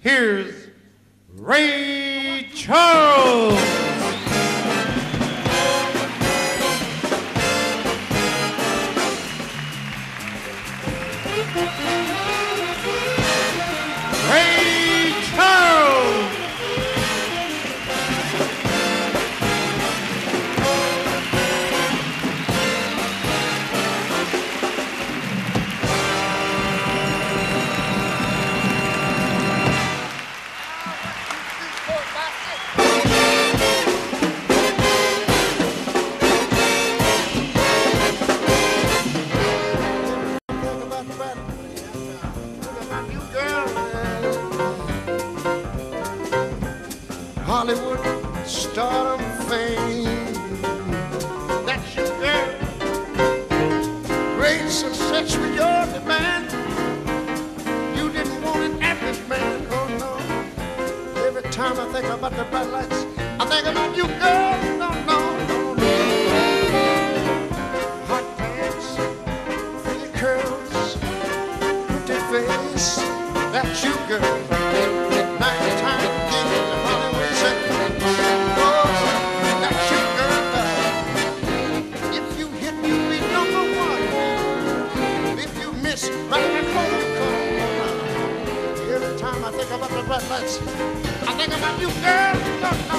here's Ray Charles. Hollywood stardom fame. That's your girl. Great success with your demand. You didn't want an average man, oh no. Every time I think about the bright lights, I think about you, girl. No, no, no, no. Hot pants, pretty curls, pretty face. That's you, girl. But I think I'm a new girl.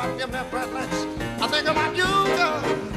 about them there breathless. I think about you, girl.